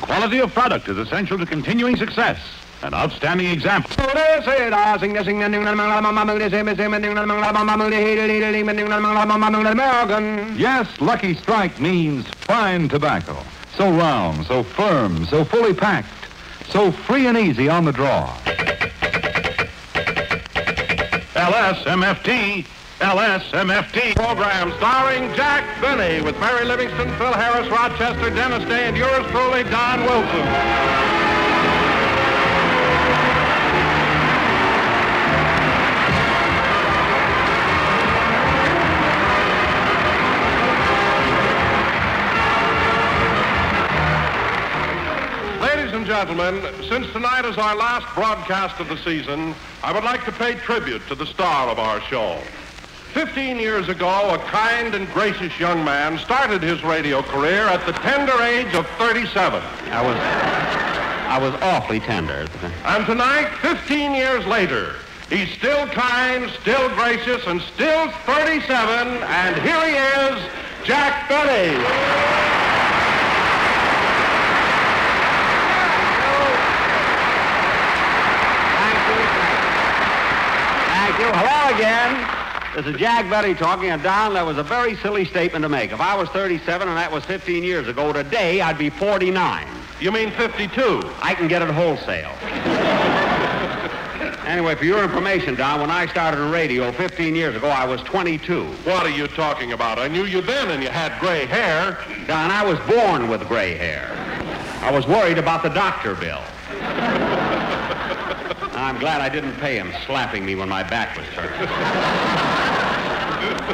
Quality of product is essential to continuing success. An outstanding example. Yes, Lucky Strike means fine tobacco. So round, so firm, so fully packed, so free and easy on the draw. LSMFT. LSMFT. Program starring Jack Benny with Mary Livingstone, Phil Harris, Rochester, Dennis Day, and yours truly, Don Wilson. Ladies and gentlemen, since tonight is our last broadcast of the season, I would like to pay tribute to the star of our show. Fifteen years ago, a kind and gracious young man started his radio career at the tender age of 37. I was, I was awfully tender. And tonight, 15 years later, he's still kind, still gracious, and still 37. And here he is, Jack Benny. Thank you. Hello again. This is Jack Benny talking, and Don, that was a very silly statement to make. If I was 37 and that was 15 years ago, today I'd be 49. You mean 52? I can get it wholesale. anyway, for your information, Don, when I started in radio 15 years ago, I was 22. What are you talking about? I knew you then, and you had gray hair. Don, I was born with gray hair. I was worried about the doctor bill. I'm glad I didn't pay him slapping me when my back was turned.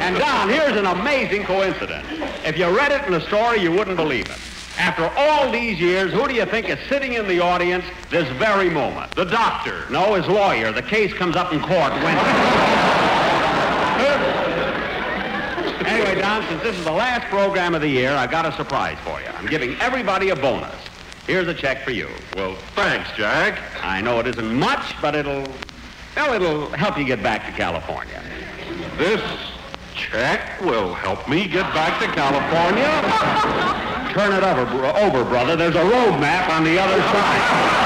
And Don, here's an amazing coincidence. If you read it in the story, you wouldn't believe it. After all these years, who do you think is sitting in the audience this very moment? The doctor. No, his lawyer. The case comes up in court Wednesday. anyway, Don, since this is the last program of the year, I've got a surprise for you. I'm giving everybody a bonus. Here's a check for you. Well, thanks, Jack. I know it isn't much, but it'll, well, it'll help you get back to California. This check will help me get back to California. Turn it over, bro- over, brother. There's a road map on the other side.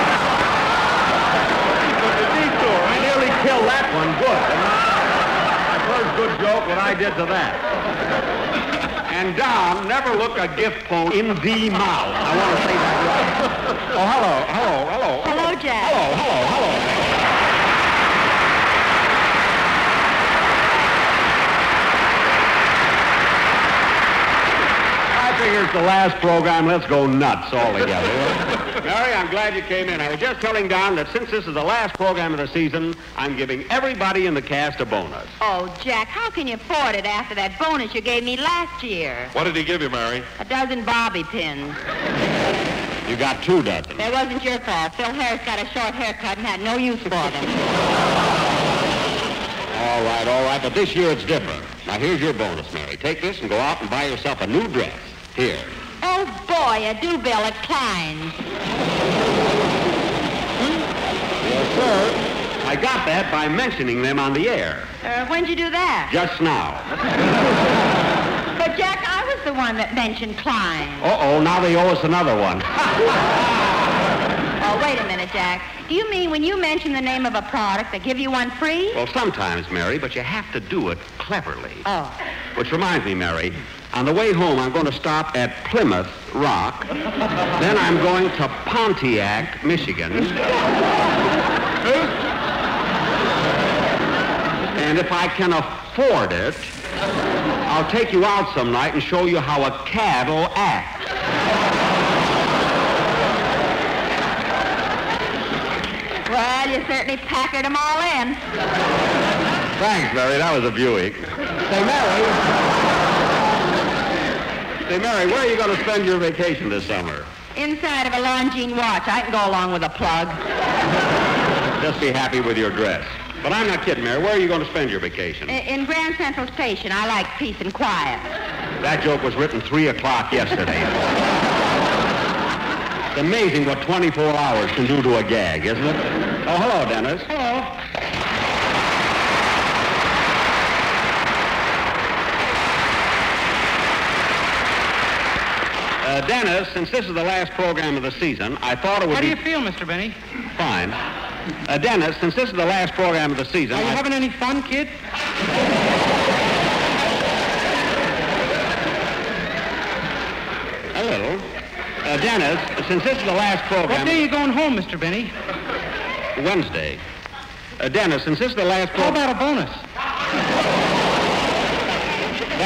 I nearly killed that one good. My first good joke, what I did to that. And Don, never look a gift phone in the mouth. I want to say that right. Oh, hello, hello, hello. Hello, Jack. Hello, hello, hello. I figure it's the last program. Let's go nuts all together. Mary, I'm glad you came in. I was just telling Don that since this is the last program of the season, I'm giving everybody in the cast a bonus. Oh, Jack, how can you afford it after that bonus you gave me last year? What did he give you, Mary? A dozen bobby pins. You got two dozen. That wasn't your fault. Phil Harris got a short haircut and had no use for them. All right, all right, but this year it's different. Now here's your bonus, Mary. Take this and go out and buy yourself a new dress. Here. Oh, boy, a do-bill at Klein's. Yes, sir. I got that by mentioning them on the air. Uh, when'd you do that? Just now. But, Jack, I was the one that mentioned Klein. Uh-oh, now they owe us another one. Oh, wait a minute, Jack. Do you mean when you mention the name of a product, they give you one free? Well, sometimes, Mary, but you have to do it cleverly. Oh. Which reminds me, Mary, on the way home, I'm going to stop at Plymouth Rock. then I'm going to Pontiac, Michigan. and if I can afford it, I'll take you out some night and show you how a cat'll act. Well, you certainly Packard them all in. Thanks, Mary. That was a Buick. Say, Mary. Say, Mary, where are you going to spend your vacation this summer? Inside of a Longines watch. I can go along with a plug. Just be happy with your dress. But I'm not kidding, Mary. Where are you going to spend your vacation? I- In Grand Central Station, I like peace and quiet. That joke was written 3 o'clock yesterday. it's amazing what 24 hours can do to a gag, isn't it? Oh, hello, Dennis. Hello. Uh, Dennis, since this is the last program of the season, I thought it would be... How do you feel, Mr. Benny? fine. Uh, Dennis, since this is the last program of the season, Are you I- having any fun, kid? a little. Uh, Dennis, since this is the last program... What day are you going home, Mr. Benny? Wednesday. Uh, Dennis, since this is the last How program, about a bonus?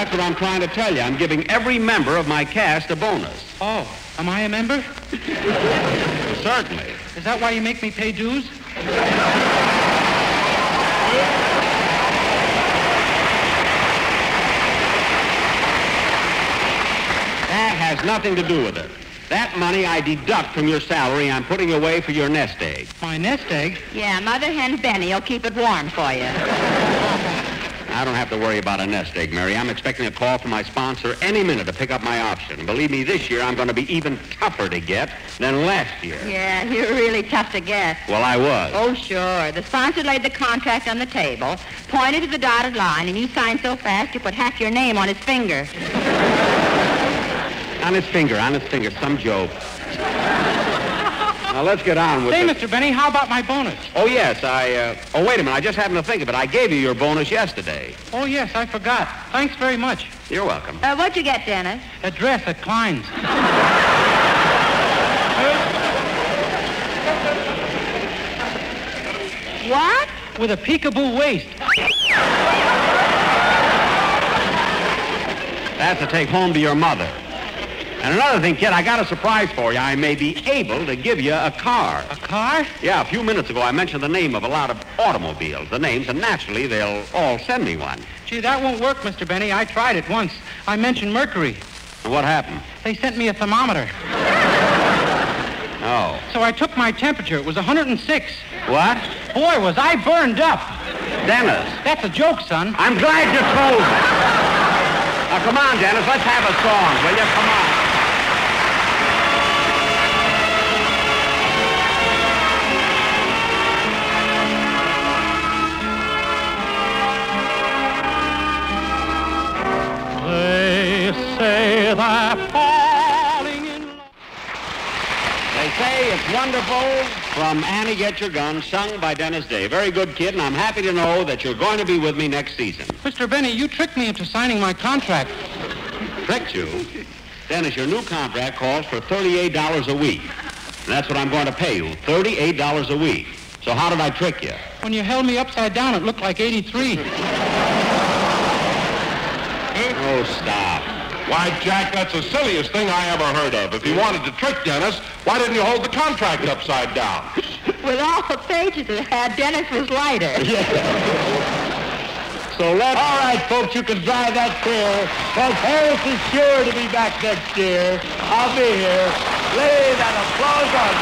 That's what I'm trying to tell you. I'm giving every member of my cast a bonus. Oh, am I a member? Certainly. Is that why you make me pay dues? That has nothing to do with it. That money I deduct from your salary I'm putting away for your nest egg. My nest egg? Yeah, Mother Hen Benny will keep it warm for you. I don't have to worry about a nest egg, Mary. I'm expecting a call from my sponsor any minute to pick up my option. Believe me, this year I'm going to be even tougher to get than last year. Yeah, you're really tough to get. Well, I was. Oh, sure. The sponsor laid the contract on the table, pointed to the dotted line, and you signed so fast you put half your name on his finger. On his finger, on his finger, some joke. Now let's get on with Say, the... Mr. Benny, how about my bonus? Oh, yes, I... Uh... Oh, wait a minute. I just happened to think of it. I gave you your bonus yesterday. Oh, yes, I forgot. Thanks very much. You're welcome. Uh, what'd you get, Dennis? A dress at Klein's. What? With a peekaboo waist. That's to take home to your mother. And another thing, kid, I got a surprise for you. I may be able to give you a car. A car? Yeah, a few minutes ago I mentioned the name of a lot of automobiles, the names, and naturally they'll all send me one. Gee, that won't work, Mr. Benny. I tried it once. I mentioned mercury. And what happened? They sent me a thermometer. Oh. So I took my temperature. It was 106. What? Boy, was I burned up. Dennis. That's a joke, son. I'm glad you told me. Now, come on, Dennis. Let's have a song, will you? Come on. That falling in love. They say it's wonderful from Annie Get Your Gun, sung by Dennis Day. Very good kid, and I'm happy to know that you're going to be with me next season. Mr. Benny, you tricked me into signing my contract. Tricked you? Dennis, your new contract calls for $38 a week. And that's what I'm going to pay you, $38 a week. So how did I trick you? When you held me upside down, it looked like 83. Oh, stop. Why, Jack, that's the silliest thing I ever heard of. If you wanted to trick Dennis, why didn't you hold the contract upside down? With all the pages it had, Dennis was lighter. Yeah. So let's... All right, folks, you can drive that clear. Because Harris is sure to be back next year. I'll be here. Lay that applause on.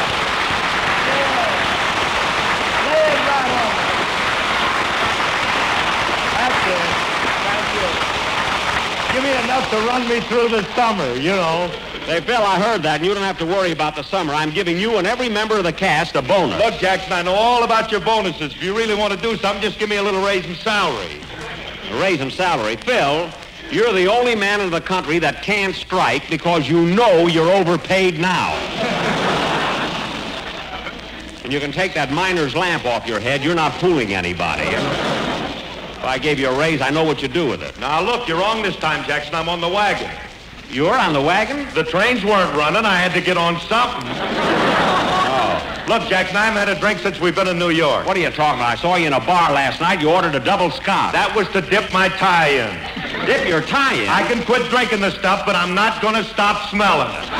Yeah. Lay it right on me. That's it. Thank you. Give me enough to run me through the summer, you know. Hey, Phil, I heard that, and you don't have to worry about the summer. I'm giving you and every member of the cast a bonus. Look, Jackson, I know all about your bonuses. If you really want to do something, just give me a little raise in salary. raise in salary. Phil, you're the only man in the country that can't strike because you know you're overpaid now. and you can take that miner's lamp off your head. You're not fooling anybody. If I gave you a raise, I know what you'd do with it. Now, look, you're wrong this time, Jackson. I'm on the wagon. You're on the wagon? The trains weren't running. I had to get on something. Oh. Look, Jackson, I haven't had a drink since we've been in New York. What are you talking about? I saw you in a bar last night. You ordered a double scotch. That was to dip my tie in. Dip your tie in. I can quit drinking the stuff, but I'm not going to stop smelling it.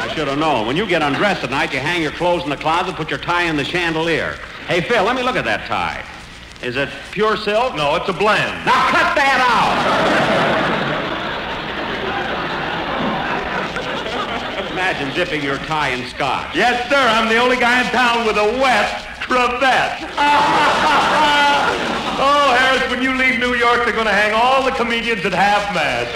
I should have known. When you get undressed at night, you hang your clothes in the closet, put your tie in the chandelier. Hey, Phil, let me look at that tie. Is it pure silk? No, it's a blend. Now cut that out! Imagine dipping your tie in scotch. Yes, sir. I'm the only guy in town with a wet cravat. oh, Harris, when you leave New York, they're going to hang all the comedians at half-mast.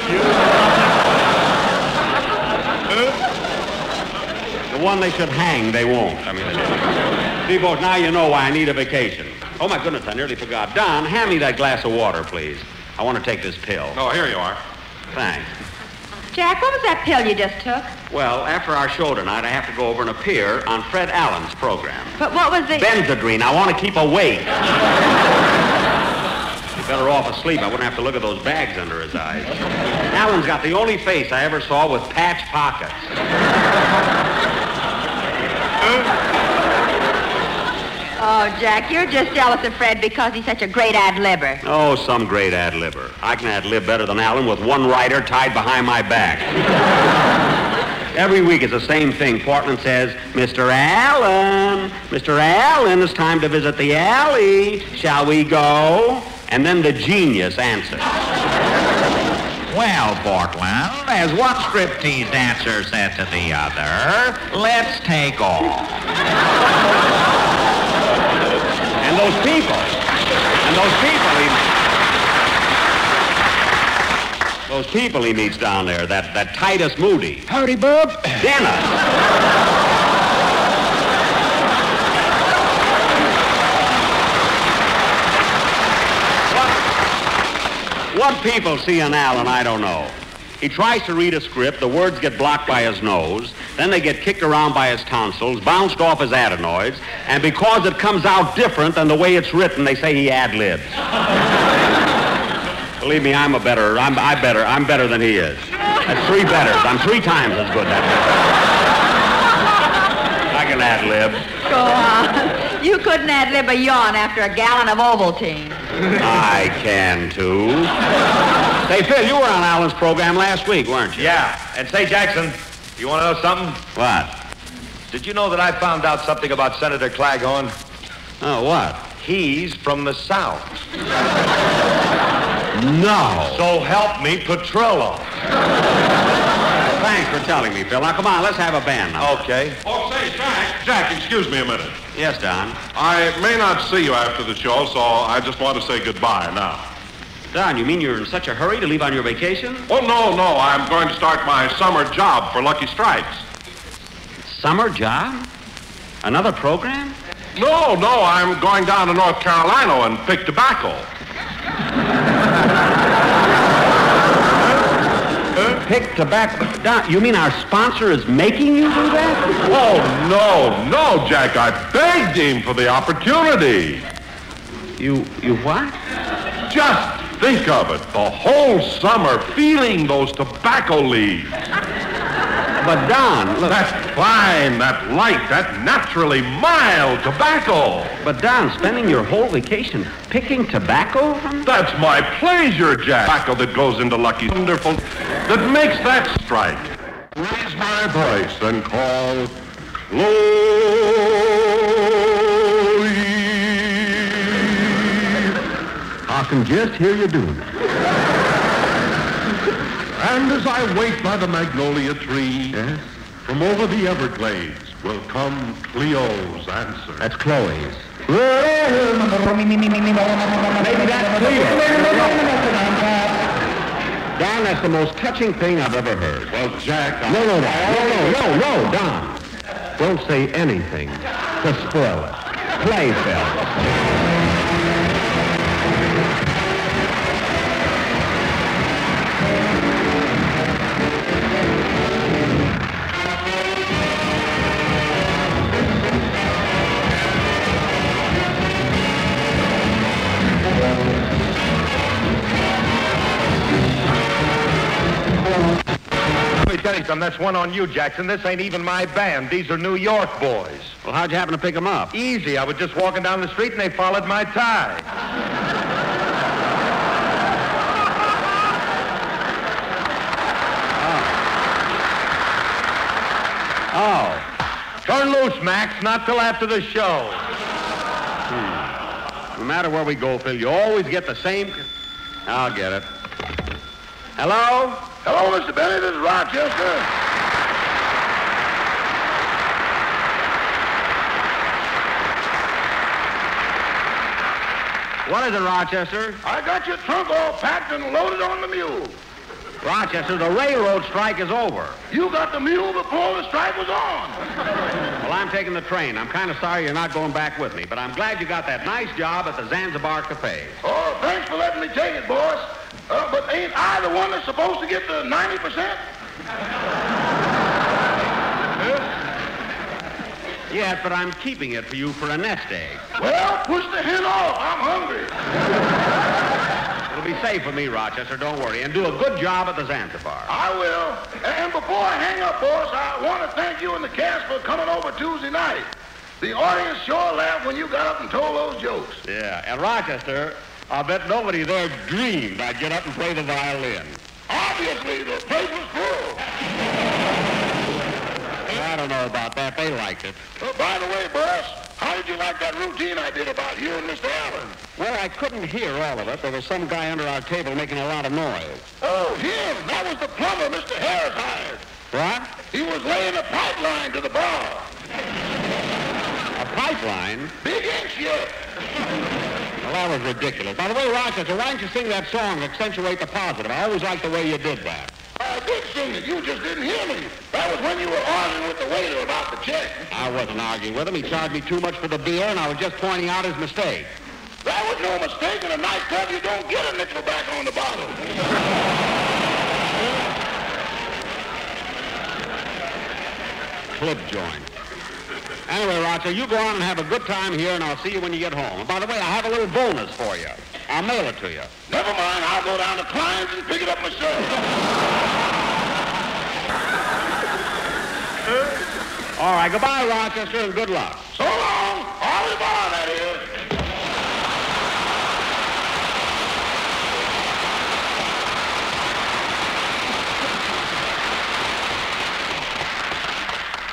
The one they should hang, they won't. I mean, see, now you know why I need a vacation. Oh, my goodness, I nearly forgot. Don, hand me that glass of water, please. I want to take this pill. Oh, here you are. Thanks. Jack, what was that pill you just took? Well, after our show tonight, I have to go over and appear on Fred Allen's program. But what was the... Benzedrine. I want to keep awake. Be better off asleep. I wouldn't have to look at those bags under his eyes. Allen's got the only face I ever saw with patch pockets. Oh, Jack, you're just jealous of Fred because he's such a great ad-libber. Oh, some great ad-libber. I can ad-lib better than Allen with one rider tied behind my back. Every week it's the same thing. Portland says, Mr. Allen, Mr. Allen, it's time to visit the alley. Shall we go? And then the genius answers. Well, Portland, as one striptease dancer said to the other, let's take off. Those people, and those people he, those people he meets down there, that, that Titus Moody, Howdy, Bob. Dennis. What, what people see in Allen, I don't know. He tries to read a script, the words get blocked by his nose, then they get kicked around by his tonsils, bounced off his adenoids, and because it comes out different than the way it's written, they say he ad-libs. Believe me, I'm a better, I'm, I better, I'm better than he is. That's three betters. I'm three times as good. That's I can ad-lib. Go on. You couldn't ad-lib a yawn after a gallon of Ovaltine. I can too. Say, Phil, you were on Allen's program last week, weren't you? Yeah. And say, Jackson, you want to know something? What? Did you know that I found out something about Senator Claghorn? Oh, what? He's from the South. No. So help me, Petrillo. Thanks for telling me, Phil. Now, come on, let's have a band now. Okay. Jack, excuse me a minute. Yes, Don. I may not see you after the show, so I just want to say goodbye now. Don, you mean you're in such a hurry to leave on your vacation? Oh, no, no, I'm going to start my summer job for Lucky Strikes. Summer job? Another program? No, no, I'm going down to North Carolina and pick tobacco. Pick tobacco. Don, you mean our sponsor is making you do that? Oh, no, no, Jack, I begged him for the opportunity. You, you what? Just think of it, the whole summer feeling those tobacco leaves. But Don, look. That fine, that light, that naturally mild tobacco. But Don, spending your whole vacation picking tobacco from? That's my pleasure, Jack. Tobacco that goes into Lucky Wonderful, that makes that strike. Raise my voice and call Chloe. I can just hear you doing it. And as I wait by the magnolia tree, Yes? from over the Everglades will come Cleo's answer. That's Chloe's. Don, that's the most touching thing I've ever heard. Well, Jack, I- No, no, no, no, no, no, no, Don. Don't say anything to spoil it. Play, Phil. Let me tell you something. That's one on you, Jackson. This ain't even my band. These are New York boys. Well, how'd you happen to pick him up? Easy. I was just walking down the street and they followed my tie. Oh. oh. Turn loose, Max. Not till after the show. Hmm. No matter where we go, Phil, you always get the same. I'll get it. Hello? Hello, Mr. Benny. This is Rochester. What is it, Rochester? I got your trunk all packed and loaded on the mule. Rochester, the railroad strike is over. You got the mule before the strike was on. Well, I'm taking the train. I'm kind of sorry you're not going back with me, but I'm glad you got that nice job at the Zanzibar Cafe. Oh, thanks for letting me take it, boss. Uh, but ain't I the one that's supposed to get the 90%? Yes, but I'm keeping it for you for a nest egg. Well, push the hen off. I'm hungry. It'll be safe for me, Rochester, don't worry. And do a good job at the Zanzibar. I will. And before I hang up, boss, I want to thank you and the cast for coming over Tuesday night. The audience sure laughed when you got up and told those jokes. Yeah, and Rochester, I'll bet nobody there dreamed I'd get up and play the violin. Obviously, the place was full. I don't know about that. They liked it. Uh, by the way, boss, how did you like that routine I did about you and Mr. Allen? Well, I couldn't hear all of it. There was some guy under our table making a lot of noise. Oh, him. That was the plumber Mr. Harris hired. What? He was laying a pipeline to the bar. A pipeline? Big inch yet. Well, that was ridiculous. By the way, Rochester, why don't you sing that song, Accentuate the Positive? I always liked the way you did that. I did sing it. You just didn't hear me. That was when you were arguing with the waiter about the check. I wasn't arguing with him. He charged me too much for the beer, and I was just pointing out his mistake. That was no mistake. In a night club, you don't get a nickel back on the bottle. Clip joint. Anyway, Rochester, you go on and have a good time here, and I'll see you when you get home. And by the way, I have a little bonus for you. I'll mail it to you. Never mind. I'll go down to Klein's and pick it up myself. All right, goodbye, Rochester, and good luck. So long. Au revoir, that is.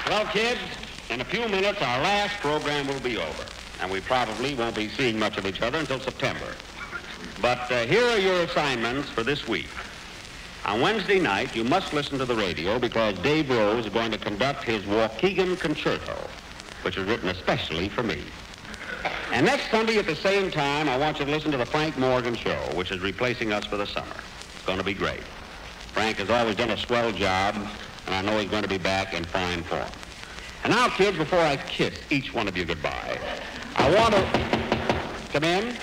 Well, kids, in a few minutes, our last program will be over, and we probably won't be seeing much of each other until September. But uh, here are your assignments for this week. On Wednesday night, you must listen to the radio because Dave Rose is going to conduct his Waukegan Concerto, which is written especially for me. And next Sunday at the same time, I want you to listen to the Frank Morgan Show, which is replacing us for the summer. It's going to be great. Frank has always done a swell job, and I know he's going to be back in fine form. And now, kids, before I kiss each one of you goodbye, I want to... Come in?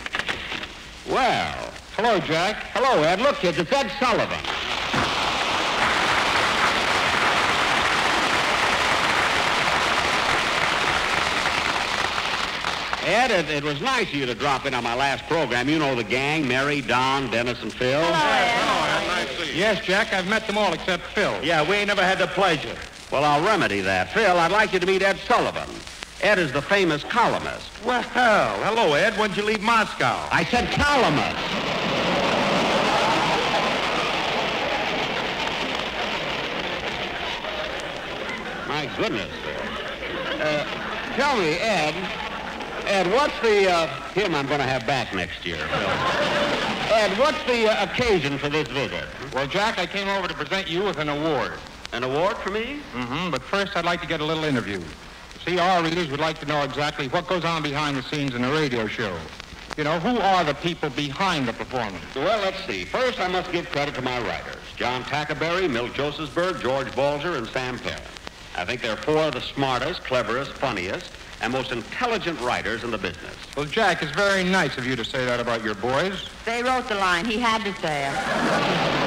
Well, hello, Jack. Hello, Ed. Look, kids, it's Ed Sullivan. Ed, it, it was nice of you to drop in on my last program. You know the gang, Mary, Don, Dennis, and Phil. Hello, Ed. Nice to see you. Yes, Jack, I've met them all except Phil. Yeah, we ain't never had the pleasure. Well, I'll remedy that. Phil, I'd like you to meet Ed Sullivan. Ed is the famous columnist. Well, hello, Ed. When'd you leave Moscow? I said columnist. My goodness. Uh, tell me, Ed, Ed, what's the, uh, him I'm going to have back next year. Phil. Ed, what's the uh, occasion for this visit? Well, Jack, I came over to present you with an award. An award for me? Mm-hmm, but first I'd like to get a little interview. See, our readers would like to know exactly what goes on behind the scenes in a radio show. You know, who are the people behind the performance? Well, let's see. First, I must give credit to my writers. John Tackaberry, Milt Josephsberg, George Balzer, and Sam Perrin. I think they're four of the smartest, cleverest, funniest, and most intelligent writers in the business. Well, Jack, it's very nice of you to say that about your boys. They wrote the line. He had to say it.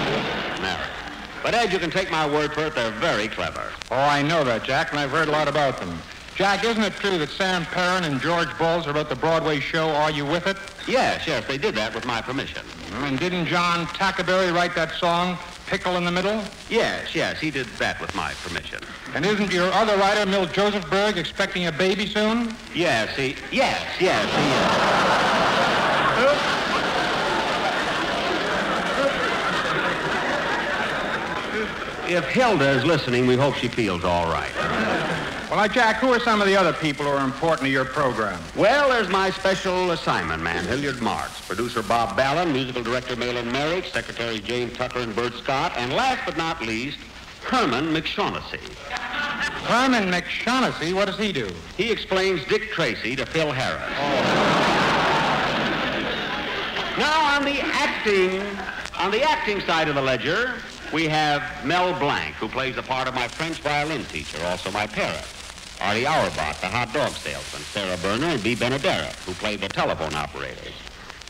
But Ed, you can take my word for it, they're very clever. Oh, I know that, Jack, and I've heard a lot about them. Jack, isn't it true that Sam Perrin and George Balzer wrote the Broadway show Are You With It? Yes, yes, they did that with my permission. Mm, and didn't John Tackaberry write that song, Pickle in the Middle? Yes, yes, he did that with my permission. And isn't your other writer, Milt Josephsberg, expecting a baby soon? Yes, he, yes, yes, he If Hilda is listening, we hope she feels all right. Well, now, Jack, who are some of the other people who are important to your program? Well, there's my special assignment man, Hilliard Marks, producer Bob Ballin, musical director Mahlon Merrick, secretary Jane Tucker and Bert Scott, and last but not least, Herman McShaughnessy. Herman McShaughnessy, what does he do? He explains Dick Tracy to Phil Harris. Oh. Now, on the acting, on the acting side of the ledger, we have Mel Blanc, who plays the part of my French violin teacher, also my parent. Artie Auerbach, the hot dog salesman. Sara Berner and Bea Benaderet, who play the telephone operators.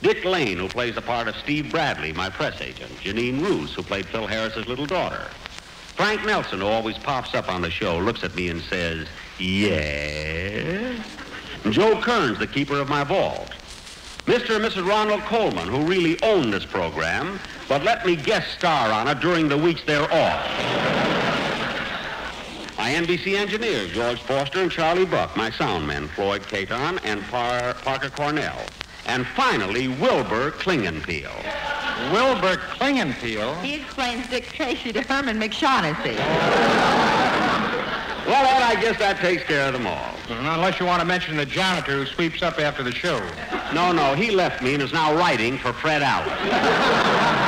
Dick Lane, who plays the part of Steve Bradley, my press agent. Janine Roos, who played Phil Harris's little daughter. Frank Nelson, who always pops up on the show, looks at me and says, Yes? Joe Kearns, the keeper of my vault. Mr. and Mrs. Ronald Colman, who really own this program, but let me guest star on it during the weeks they're off. My NBC engineers, George Foster and Charlie Buck. My sound men, Floyd Caton and Par- Parker Cornell. And finally, Wilbur Klingenpeel. Wilbur Klingenpeel? He explains Dick Tracy to Herman McShaughnessy. Well, Ed, I guess that takes care of them all. Unless you want to mention the janitor who sweeps up after the show. No, no, he left me and is now writing for Fred Allen.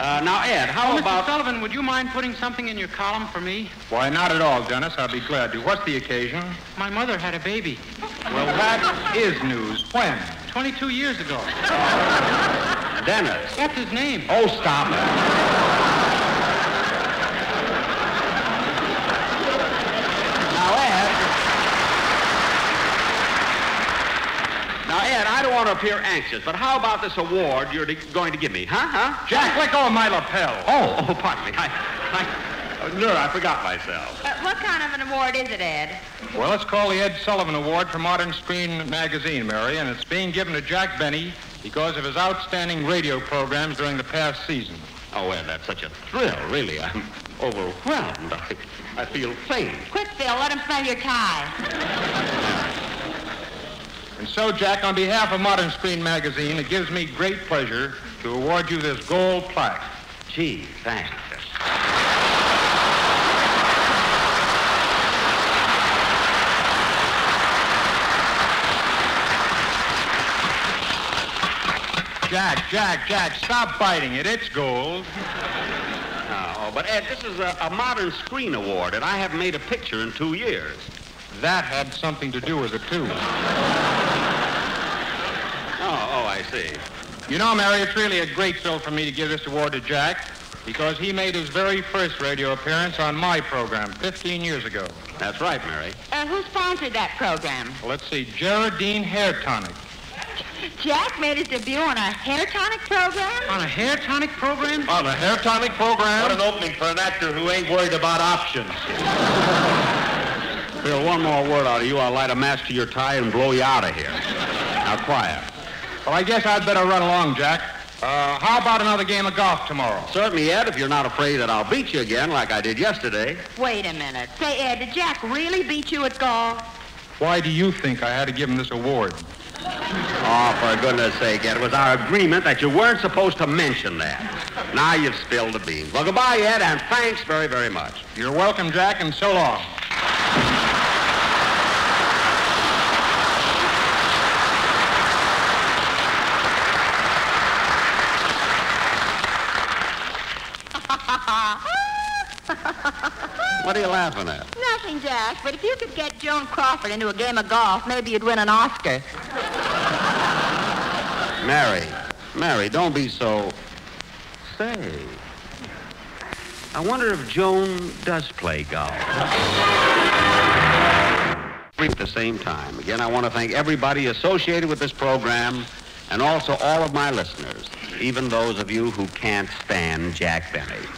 Uh, now, Ed, how oh, about... Mr. Sullivan, would you mind putting something in your column for me? Why, not at all, Dennis. I'll be glad to. What's the occasion? My mother had a baby. Well, that is news. When? 22 years ago. Dennis. What's his name? Oh, stop it. now, Ed... Now, Ed, I don't to appear anxious, but how about this award you're to- going to give me, huh? Huh? Jack, let go of my lapel. Oh, oh, pardon me. I, I, oh, no, I forgot myself. Uh, what kind of an award is it, Ed? Well, it's called the Ed Sullivan Award for Modern Screen Magazine, Mary, and it's being given to Jack Benny because of his outstanding radio programs during the past season. Oh, Ed, that's such a thrill, really. I'm overwhelmed. I, I feel faint. Quick, Phil, let him smell your tie. And so, Jack, on behalf of Modern Screen Magazine, it gives me great pleasure to award you this gold plaque. Gee, thanks. Jack, Jack, Jack, stop biting it. It's gold. Oh, but Ed, this is a, a modern screen award, and I haven't made a picture in two years. That had something to do with it, too. I see. You know, Mary, it's really a great thrill for me to give this award to Jack because he made his very first radio appearance on my program 15 years ago. That's right, Mary. Uh, who sponsored that program? Well, let's see, Gerardine Hair Tonic. Jack made his debut on a hair tonic program? On a hair tonic program? On a hair tonic program? What an opening for an actor who ain't worried about options. Phil, one more word out of you, I'll light a match to your tie and blow you out of here. Now, quiet. Well, I guess I'd better run along, Jack. Uh, how about another game of golf tomorrow? Certainly, Ed, if you're not afraid that I'll beat you again like I did yesterday. Wait a minute. Say, Ed, did Jack really beat you at golf? Why do you think I had to give him this award? Oh, for goodness sake, Ed, it was our agreement that you weren't supposed to mention that. Now you've spilled the beans. Well, goodbye, Ed, and thanks very, very much. You're welcome, Jack, and so long. What are you laughing at? Nothing, Jack. But if you could get Joan Crawford into a game of golf, maybe you'd win an Oscar. Mary, Mary, don't be so. Say, I wonder if Joan does play golf. At the same time, again, I want to thank everybody associated with this program and also all of my listeners, even those of you who can't stand Jack Benny.